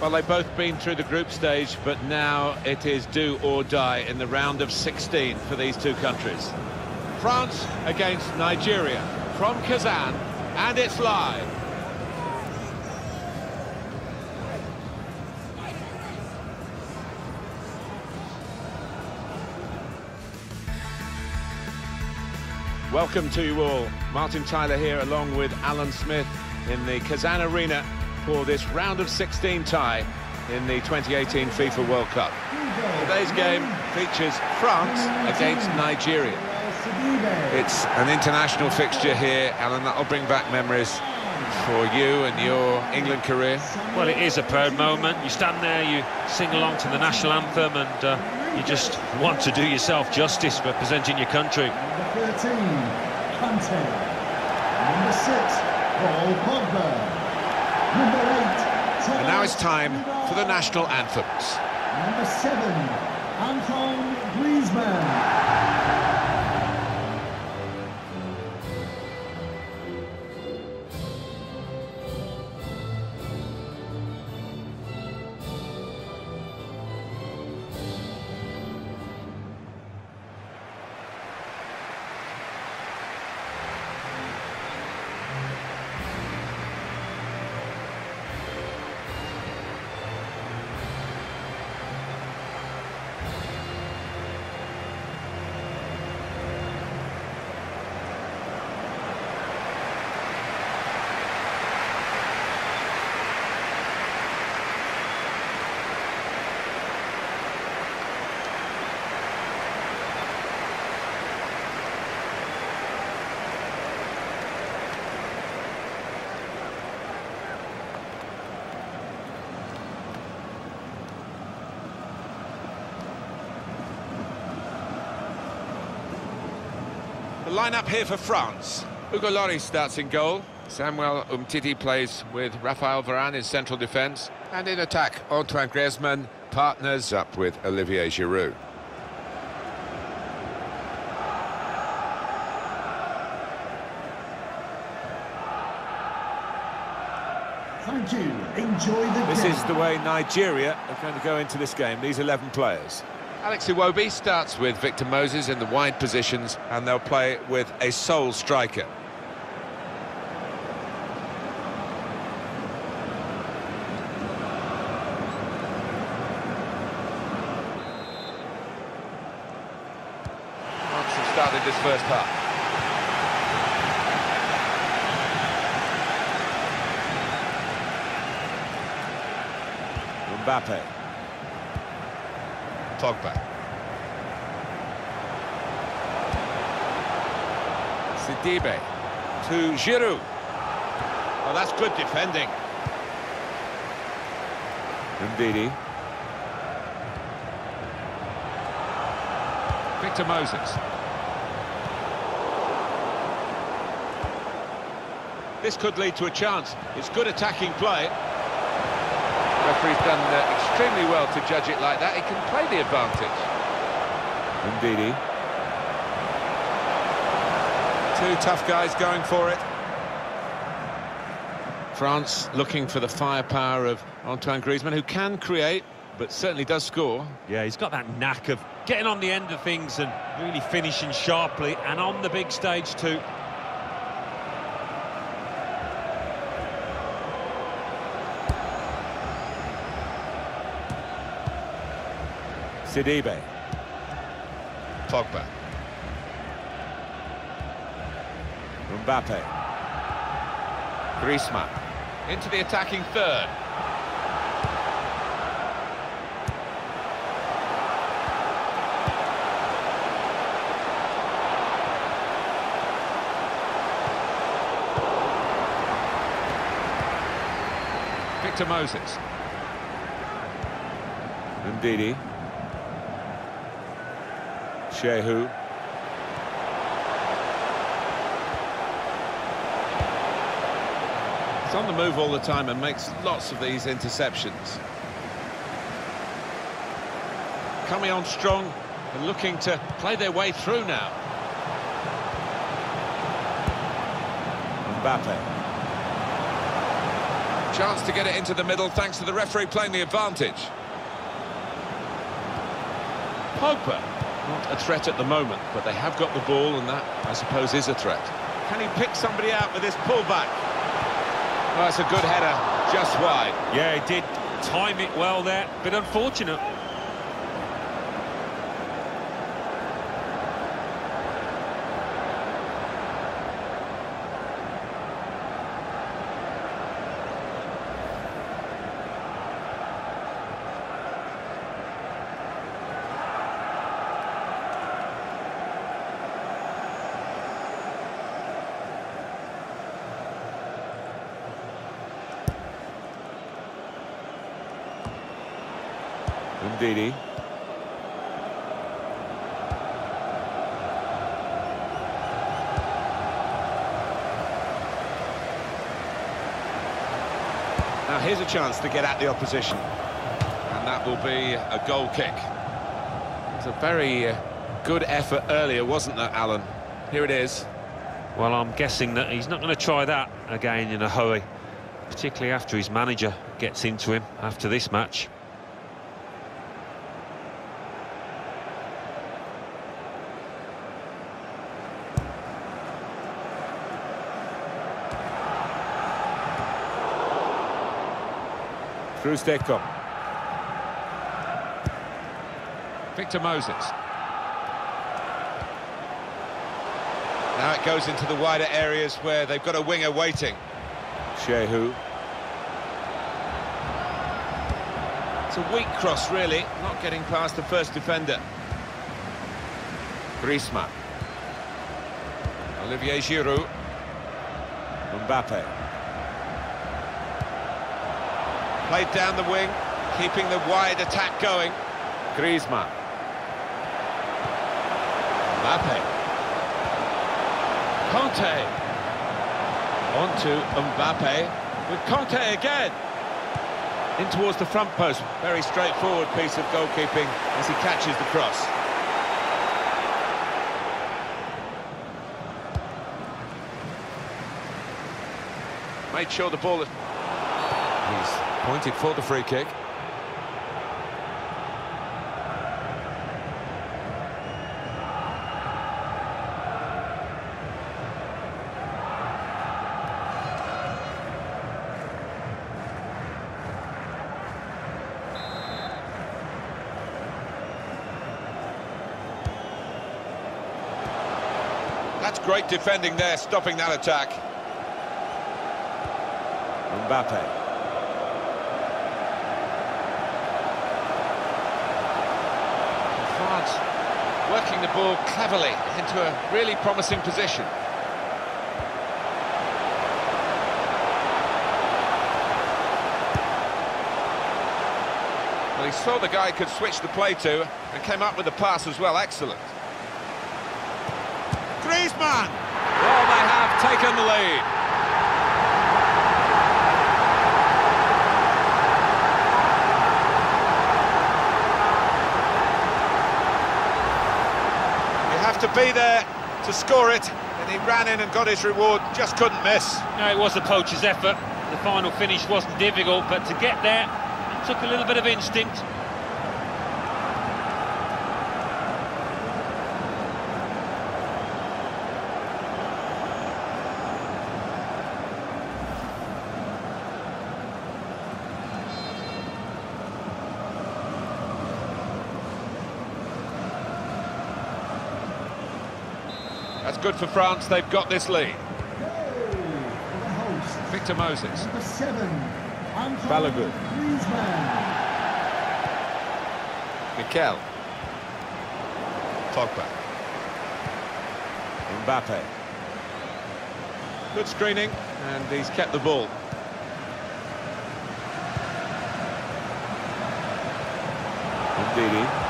Well, they've both been through the group stage, but now it is do or die in the round of 16 for these two countries. France against Nigeria from Kazan, and it's live. Welcome to you all. Martin Tyler here along with Alan Smith in the Kazan Arena for this round of 16 tie in the 2018 FIFA World Cup. Today's game features France against Nigeria. It's an international fixture here, Alan. That'll bring back memories for you and your England career. Well, it is a proud moment. You stand there, you sing along to the national anthem, and uh, you just want to do yourself justice representing your country. Number 13, Kante. Number 6, Paul Pogba. Number 8, And now it's time for the national anthems. Number 7, Antoine Griezmann. Lineup here for France. Hugo Lloris starts in goal. Samuel Umtiti plays with Rafael Varane in central defence. And in attack, Antoine Griezmann partners up with Olivier Giroud. Thank you. Enjoy the This game. is the way Nigeria are going to go into this game, these 11 players. Alex Iwobi starts with Victor Moses in the wide positions, and they'll play with a sole striker. Started this first half. Mbappe. Pogba. Sidibe to Giroud. Oh, that's good defending. Ndidi. Victor Moses. This could lead to a chance. It's good attacking play. Referee's done uh, extremely well to judge it like that. He can play the advantage. Ndidi. Two tough guys going for it. France looking for the firepower of Antoine Griezmann, who can create, but certainly does score. Yeah, he's got that knack of getting on the end of things and really finishing sharply and on the big stage too. Sidibe. Pogba. Mbappe. Griezmann. Into the attacking third. Victor Moses. Ndidi. Shehu. He's on the move all the time and makes lots of these interceptions. Coming on strong and looking to play their way through now. Mbappe. Chance to get it into the middle thanks to the referee playing the advantage. Pogba, not a threat at the moment, but they have got the ball and that, I suppose, is a threat. Can he pick somebody out with this pullback? Oh, that's a good header, just wide. Yeah, he did time it well there, but unfortunate. Ndidi. Now here's a chance to get at the opposition. And that will be a goal kick. It's a very uh, good effort earlier, wasn't there, Alan? Here it is. Well, I'm guessing that he's not going to try that again in a hurry, particularly after his manager gets into him after this match. Troost-Ekong. Victor Moses. Now it goes into the wider areas where they've got a winger waiting. Shehu. It's a weak cross, really, not getting past the first defender. Griezmann. Olivier Giroud. Mbappe. Played down the wing, keeping the wide attack going. Griezmann. Mbappe. Kante. On to Mbappe with Kante again. In towards the front post. Very straightforward piece of goalkeeping as he catches the cross. Made sure the ball... He's pointed for the free kick. That's great defending there, stopping that attack. Mbappe. Working the ball cleverly into a really promising position. Well, he saw the guy could switch the play to and came up with the pass as well. Excellent. Griezmann! Well, they have taken the lead. Be there to score it, and he ran in and got his reward, just couldn't miss. No, it was the poacher's effort. The final finish wasn't difficult, but to get there, it took a little bit of instinct. Good for France, they've got this lead. Goal for the hosts. Victor Moses. Number seven, Antoine Balogun. Mikel. Pogba. Mbappe. Good screening, and he's kept the ball. Ndidi.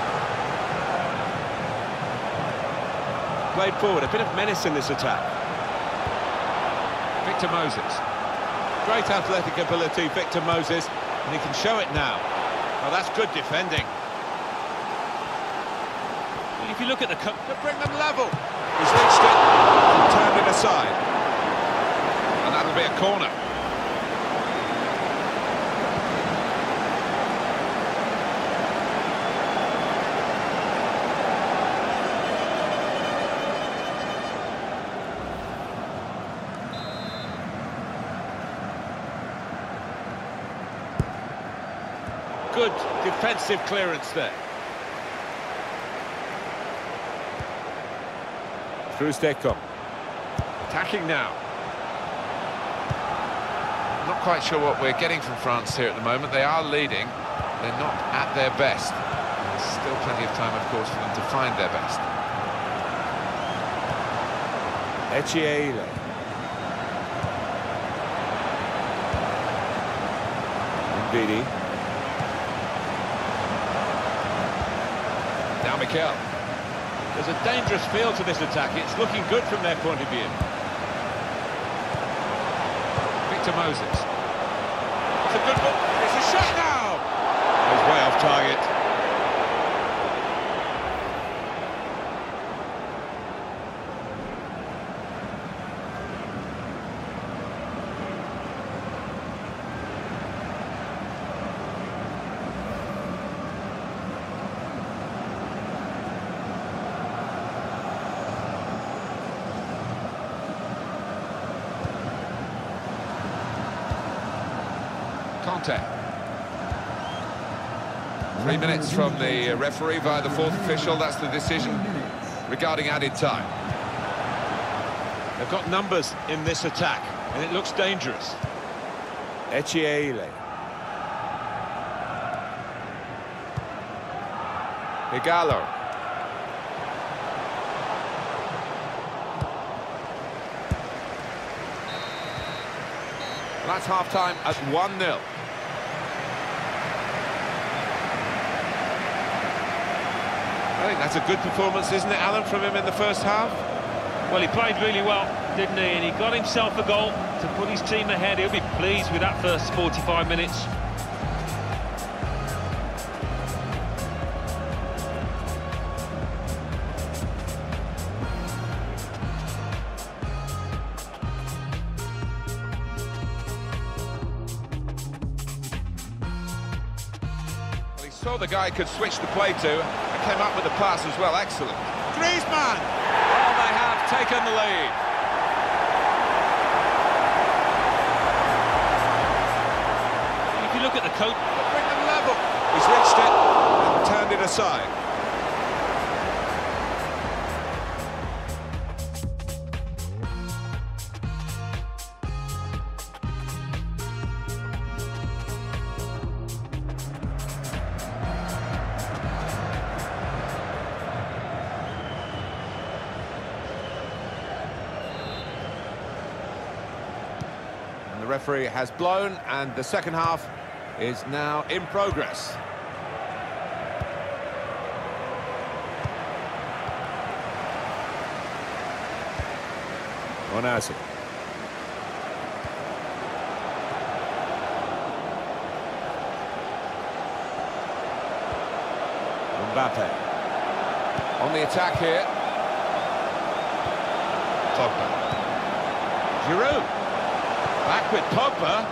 Played forward, a bit of menace in this attack. Victor Moses. Great athletic ability, Victor Moses, and he can show it now. Well, that's good defending. If you look at the... To bring them level. He's reached it and turned it aside. And that'll be a corner. good defensive clearance there. Troost-Ekong. Attacking now. Not quite sure what we're getting from France here at the moment. They are leading. They're not at their best. There's still plenty of time, of course, for them to find their best. Echiejile. Ndidi. Now Mikel. There's a dangerous feel to this attack. It's looking good from their point of view. Victor Moses. It's a good ball. It's a shot now. He's way off target. Kante. Three minutes from the referee via the fourth official. That's the decision regarding added time. They've got numbers in this attack, and it looks dangerous. Echiejile. Ighalo. That's half-time at 1-0. I think that's a good performance, isn't it, Alan, from him in the first half? Well, he played really well, didn't he? And he got himself a goal to put his team ahead. He'll be pleased with that first 45 minutes. The guy could switch the play to and came up with the pass as well. Excellent. Griezmann! Well, they have taken the lead. If you look at the coach, Bring them level. He's reached it and turned it aside. Has blown, and the second half is now in progress. Onazi. Mbappe. On the attack here. Pogba. Giroud. Back with Pogba.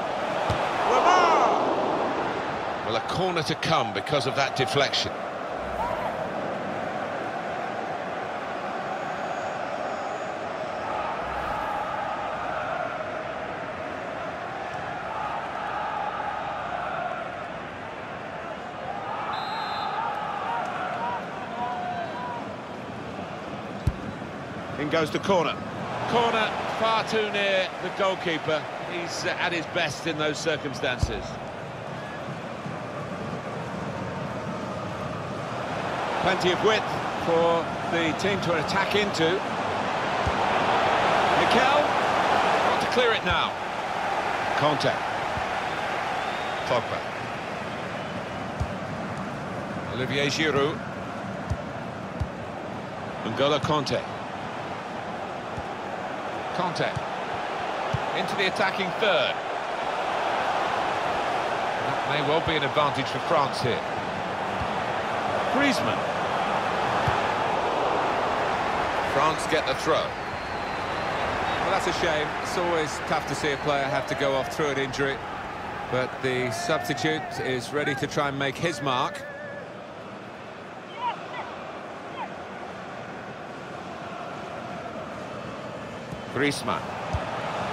Well, a corner to come because of that deflection. In goes the corner. Corner far too near the goalkeeper. He's at his best in those circumstances. Plenty of width for the team to attack into. Mikel, want to clear it now. Contact. Pogba. Olivier Giroud. N'Golo Kante. Kante. Into the attacking third. That may well be an advantage for France here. Griezmann. France get the throw. Well, that's a shame. It's always tough to see a player have to go off through an injury. But the substitute is ready to try and make his mark. Griezmann.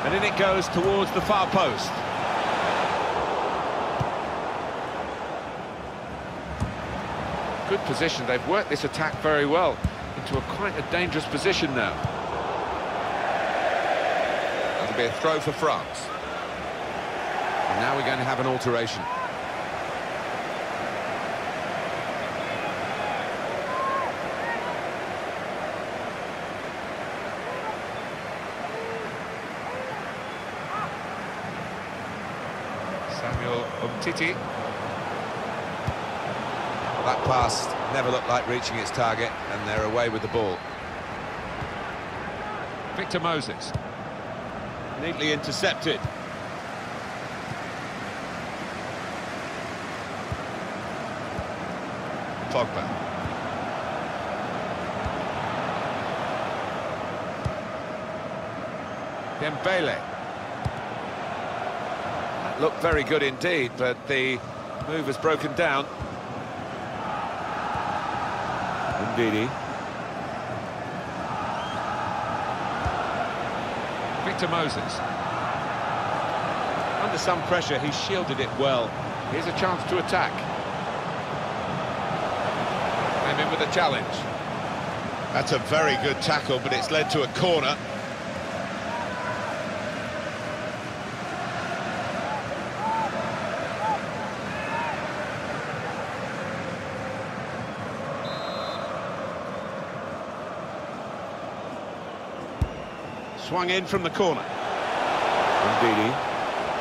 And in it goes towards the far post. good position. They've worked this attack very well into a quite a dangerous position now. That'll be a throw for France. And now we're going to have an alteration. Samuel Umtiti. Well, that pass never looked like reaching its target, and they're away with the ball. Victor Moses. Neatly intercepted. Pogba. Dembele. Looked very good indeed, but the move has broken down. Ndidi. Victor Moses. Under some pressure, he shielded it well. Here's a chance to attack. Came in with a challenge. That's a very good tackle, but it's led to a corner. Swung in from the corner. Ndidi.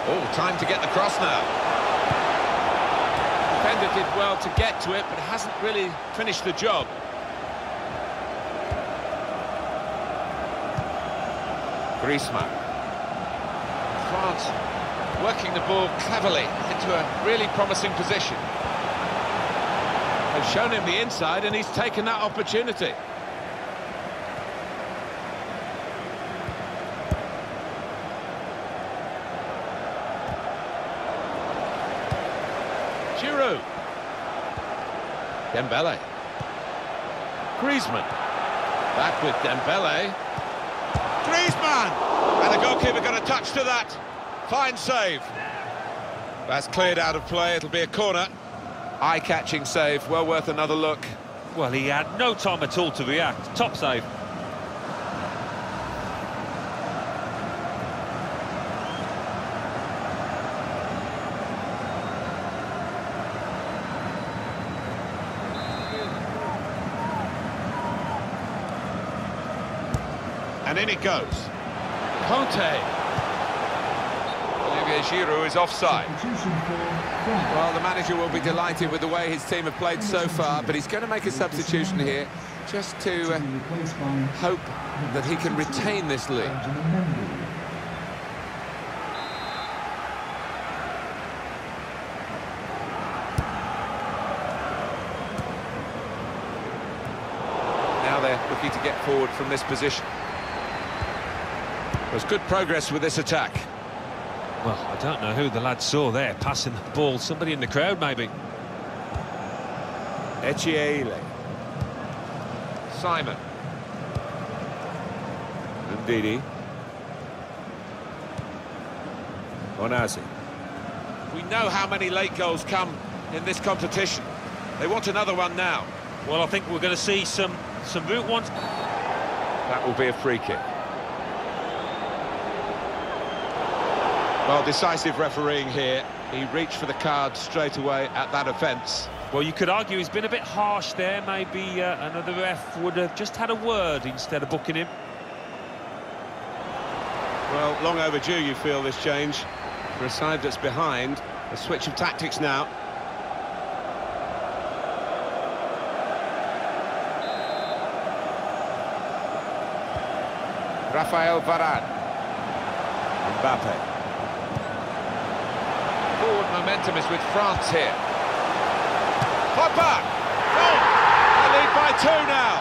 Oh, time to get the cross now. Defender did well to get to it, but hasn't really finished the job. Griezmann. France working the ball cleverly into a really promising position. They've shown him the inside and he's taken that opportunity. Giroud. Dembele. Griezmann. Back with Dembele. Griezmann! And the goalkeeper got a touch to that. Fine save. That's cleared out of play. It'll be a corner. Eye-catching save. Well worth another look. Well, he had no time at all to react. Top save. It goes. Kante. Olivier Giroud is offside. Substitution for France. Well, the manager will be delighted with the way his team have played so far, but he's going to make a substitution here just to To uh, be replaced by hope that he can retain this lead. Now they're looking to get forward from this position. There's good progress with this attack. Well, I don't know who the lad saw there passing the ball. Somebody in the crowd, maybe. Echiejile. Simon. Ndidi. Onazi. We know how many late goals come in this competition. They want another one now. Well, I think we're going to see some some root ones. That will be a free kick. Well, decisive refereeing here. He reached for the card straight away at that offence. Well, you could argue he's been a bit harsh there. Maybe uh, another ref would have just had a word instead of booking him. Well, long overdue, you feel, this change. For a side that's behind, a switch of tactics now. Rafael Varane. Mbappe. Forward momentum is with France here. Pogba! Oh, Goal! They lead by two now.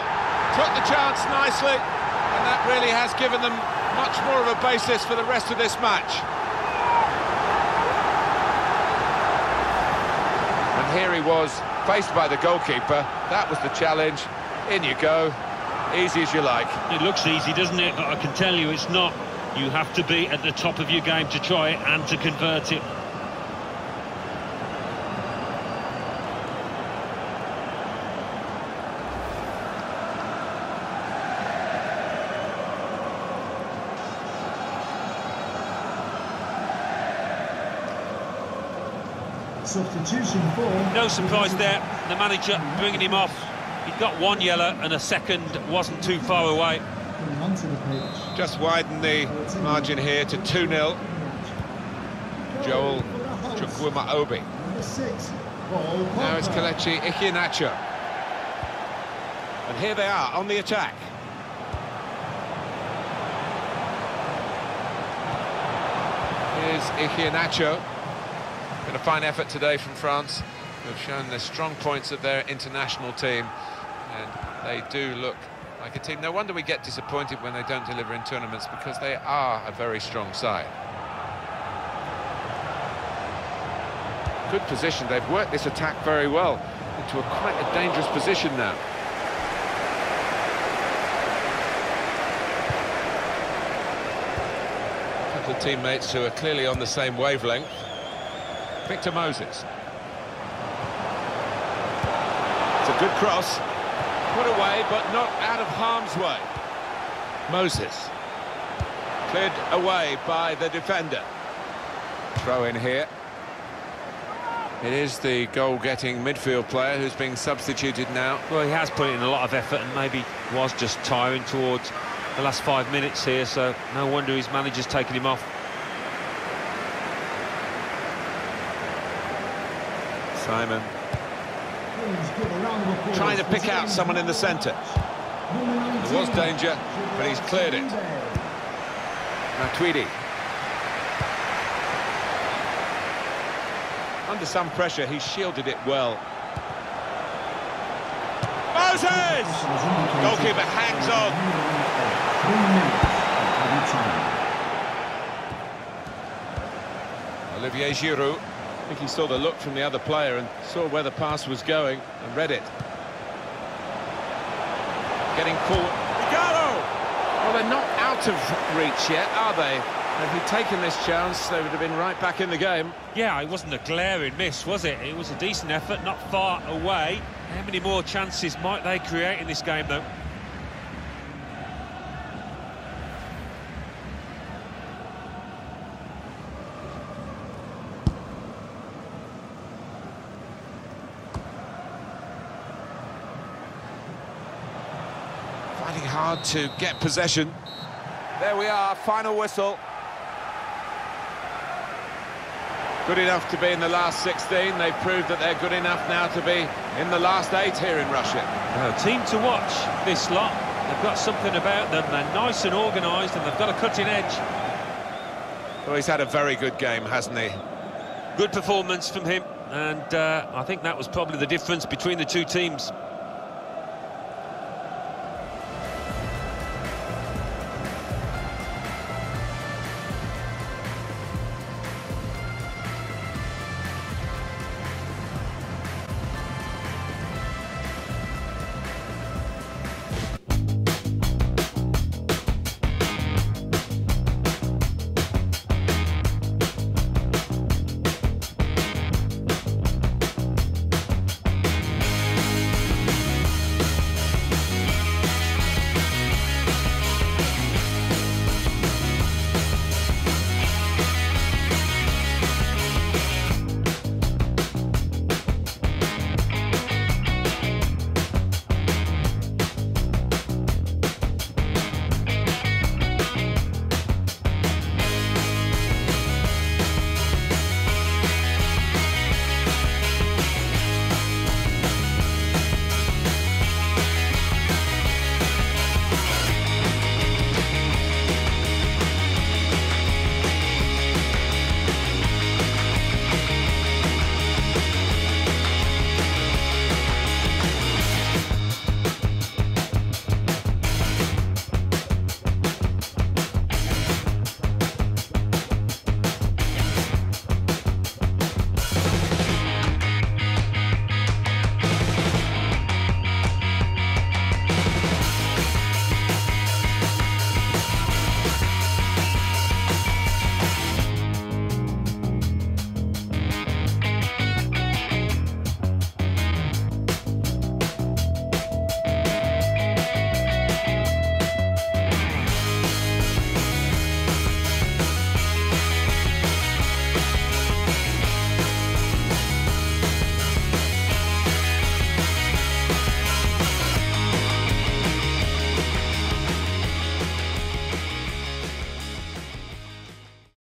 Took the chance nicely, and that really has given them much more of a basis for the rest of this match. And here he was, faced by the goalkeeper. That was the challenge. In you go. Easy as you like. It looks easy, doesn't it? But I can tell you it's not. You have to be at the top of your game to try it and to convert it. Substitution for... No surprise there, the manager bringing him off. He got one yellow and a second wasn't too far away. Coming onto the pitch. Just widen the margin here to 2-0. Joel Chukwuma Obi. Number six, Paul Now it's Pogba. Kelechi Iheanacho. And here they are on the attack. Here's Iheanacho. Been a fine effort today from France, who have shown the strong points of their international team. And they do look like a team. No wonder we get disappointed when they don't deliver in tournaments, because they are a very strong side. Good position. They've worked this attack very well into a quite a dangerous position now. A couple of teammates who are clearly on the same wavelength. Victor Moses. It's a good cross. Put away, but not out of harm's way. Moses. Cleared away by the defender. Throw in here. It is the goal-getting midfield player who's being substituted now. Well, he has put in a lot of effort and maybe was just tiring towards the last five minutes here, so no wonder his manager's taken him off. Simon Please give a round of applause trying to pick out someone in the centre. There was danger, but he's cleared it. Now Tweedy. Under some pressure, he shielded it well. Moses! Goalkeeper hangs on. Three minutes of added time. Olivier Giroud. I think he saw the look from the other player and saw where the pass was going and read it. Getting forward. Ighalo! Well, they're not out of reach yet, are they? Had he'd taken this chance, they would have been right back in the game. Yeah, it wasn't a glaring miss, was it? It was a decent effort, not far away. How many more chances might they create in this game, though? Hard to get possession. There we are, final whistle. Good enough to be in the last 16. They've proved that they're good enough now to be in the last eight here in Russia. No, team to watch, this lot. They've got something about them. They're nice and organised, and they've got a cutting edge. Well, he's had a very good game, hasn't he? Good performance from him, and uh, I think that was probably the difference between the two teams.